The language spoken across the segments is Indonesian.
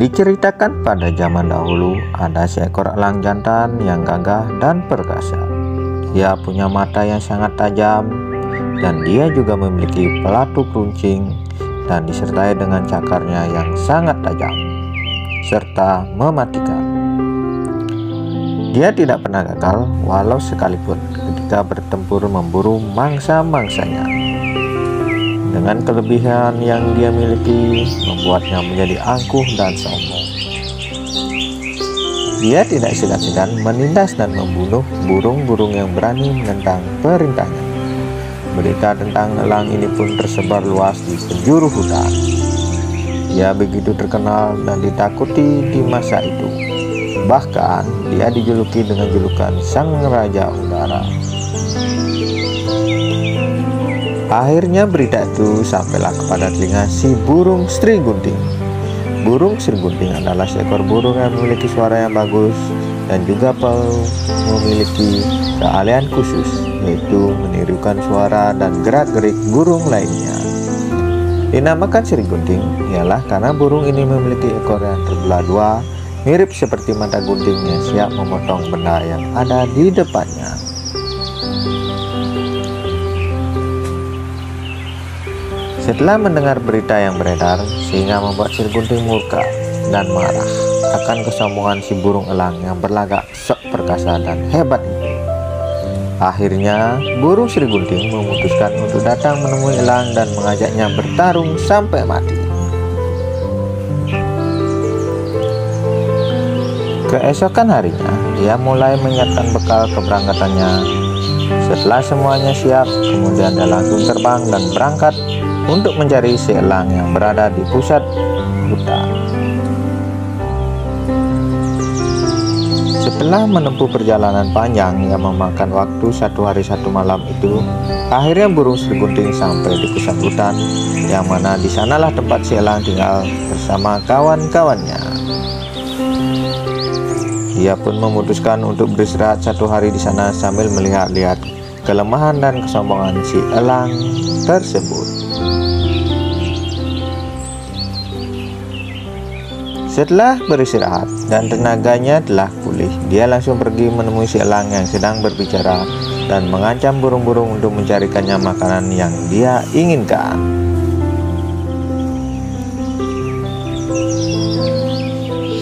Diceritakan pada zaman dahulu ada seekor elang jantan yang gagah dan perkasa. Dia punya mata yang sangat tajam dan dia juga memiliki pelatu runcing dan disertai dengan cakarnya yang sangat tajam serta mematikan. Dia tidak pernah gagal walau sekalipun ketika bertempur memburu mangsa-mangsanya. Dengan kelebihan yang dia miliki, membuatnya menjadi angkuh dan sombong. Dia tidak segan-segan menindas dan membunuh burung-burung yang berani menentang perintahnya. Berita tentang elang ini pun tersebar luas di penjuru hutan. Ia begitu terkenal dan ditakuti di masa itu. Bahkan, dia dijuluki dengan julukan Sang Raja Udara. Akhirnya berita itu sampailah kepada telinga si burung Sri Gunting. Burung Sri Gunting adalah seekor burung yang memiliki suara yang bagus dan juga memiliki keahlian khusus, yaitu menirukan suara dan gerak-gerik burung lainnya. Dinamakan Sri Gunting ialah karena burung ini memiliki ekor yang terbelah dua, mirip seperti mata gunting yang siap memotong benda yang ada di depannya. Setelah mendengar berita yang beredar, sehingga membuat Sri Gunting murka dan marah akan kesombongan si burung elang yang berlagak sok perkasa dan hebat itu. Akhirnya, burung Sri Gunting memutuskan untuk datang menemui elang dan mengajaknya bertarung sampai mati. Keesokan harinya, dia mulai menyiapkan bekal keberangkatannya. Setelah semuanya siap, kemudian dia langsung terbang dan berangkat untuk mencari si elang yang berada di pusat hutan. Setelah menempuh perjalanan panjang yang memakan waktu satu hari satu malam itu, akhirnya burung sergunting sampai di pusat hutan, yang mana di sanalah tempat si elang tinggal bersama kawan-kawannya. Dia pun memutuskan untuk beristirahat satu hari di sana sambil melihat-lihat kelemahan dan kesombongan si elang tersebut. Setelah beristirahat dan tenaganya telah pulih, dia langsung pergi menemui si elang yang sedang berbicara dan mengancam burung-burung untuk mencarikannya makanan yang dia inginkan.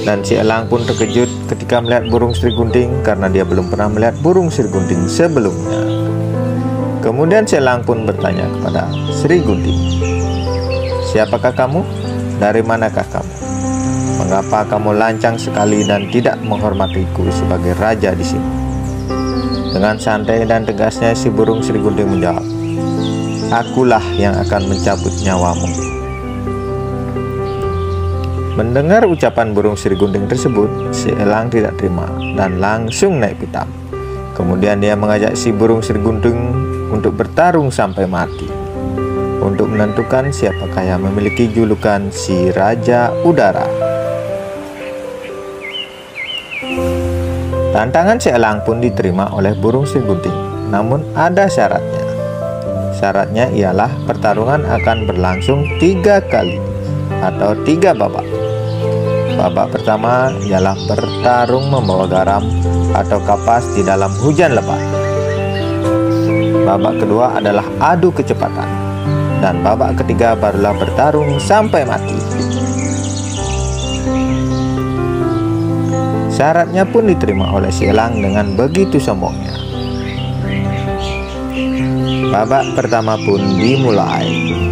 Dan si elang pun terkejut ketika melihat burung Sri Gunting karena dia belum pernah melihat burung Sri Gunting sebelumnya. Kemudian si elang pun bertanya kepada Sri Gunting, "Siapakah kamu? Dari manakah kamu?" Mengapa kamu lancang sekali dan tidak menghormatiku sebagai raja di sini? Dengan santai dan tegasnya si burung Sri Gunting menjawab, Akulah yang akan mencabut nyawamu. Mendengar ucapan burung Sri Gunting tersebut, si elang tidak terima dan langsung naik pitam. Kemudian dia mengajak si burung Sri Gunting untuk bertarung sampai mati. Untuk menentukan siapakah yang memiliki julukan si Raja Udara. Tantangan si elang pun diterima oleh burung si gunting, namun ada syaratnya. Syaratnya ialah pertarungan akan berlangsung tiga kali atau tiga babak. Babak pertama ialah bertarung membawa garam atau kapas di dalam hujan lebat. Babak kedua adalah adu kecepatan. Dan babak ketiga barulah bertarung sampai mati. Syaratnya pun diterima oleh si elang dengan begitu sombongnya. Babak pertama pun dimulai.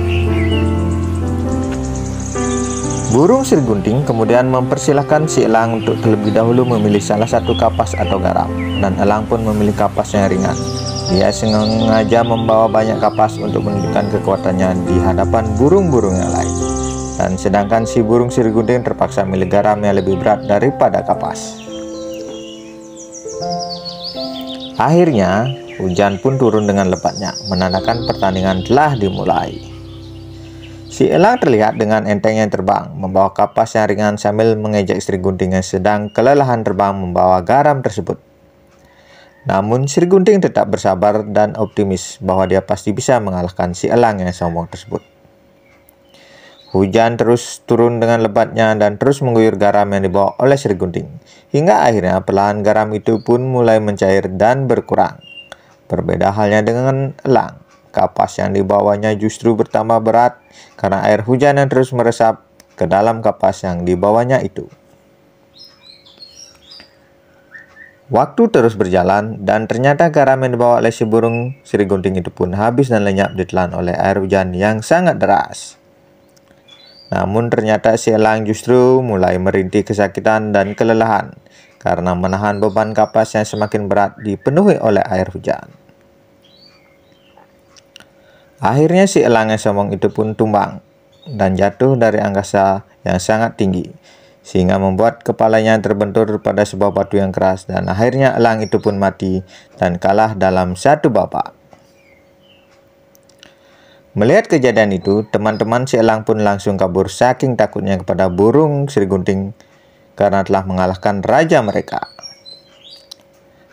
Burung Sirgunting kemudian mempersilahkan si elang untuk terlebih dahulu memilih salah satu kapas atau garam, dan elang pun memilih kapas yang ringan. Dia sengaja membawa banyak kapas untuk menunjukkan kekuatannya di hadapan burung-burung yang lain dan sedangkan si burung sirgunting terpaksa milik garam yang lebih berat daripada kapas. Akhirnya, hujan pun turun dengan lebatnya, menandakan pertandingan telah dimulai. Si elang terlihat dengan enteng yang terbang, membawa kapas yang ringan sambil mengejek Sri Gunting yang sedang kelelahan terbang membawa garam tersebut. Namun Sri Gunting tetap bersabar dan optimis bahwa dia pasti bisa mengalahkan si elang yang sombong tersebut. Hujan terus turun dengan lebatnya dan terus mengguyur garam yang dibawa oleh Sri Gunting. Hingga akhirnya perlahan garam itu pun mulai mencair dan berkurang. Berbeda halnya dengan elang. Kapas yang dibawanya justru bertambah berat karena air hujan yang terus meresap ke dalam kapas yang dibawanya itu. Waktu terus berjalan dan ternyata garam yang dibawa oleh si burung Sri Gunting itu pun habis dan lenyap ditelan oleh air hujan yang sangat deras. Namun ternyata si elang justru mulai merintih kesakitan dan kelelahan karena menahan beban kapas yang semakin berat dipenuhi oleh air hujan. Akhirnya si elang yang sombong itu pun tumbang dan jatuh dari angkasa yang sangat tinggi sehingga membuat kepalanya terbentur pada sebuah batu yang keras dan akhirnya elang itu pun mati dan kalah dalam satu babak. Melihat kejadian itu, teman-teman si elang pun langsung kabur saking takutnya kepada burung Sri Gunting karena telah mengalahkan raja mereka.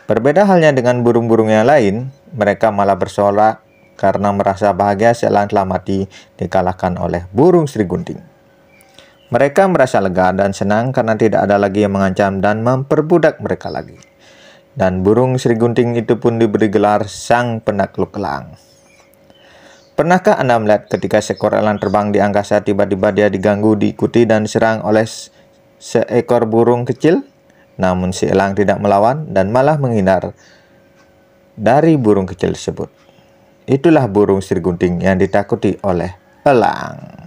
Berbeda halnya dengan burung-burung yang lain, mereka malah bersorak karena merasa bahagia si elang telah mati dikalahkan oleh burung Sri Gunting. Mereka merasa lega dan senang karena tidak ada lagi yang mengancam dan memperbudak mereka lagi. Dan burung Sri Gunting itu pun diberi gelar Sang Penakluk Elang. Pernahkah Anda melihat ketika seekor elang terbang di angkasa tiba-tiba dia diganggu, diikuti dan diserang oleh seekor burung kecil? Namun si elang tidak melawan dan malah menghindar dari burung kecil tersebut. Itulah burung Sri Gunting yang ditakuti oleh elang.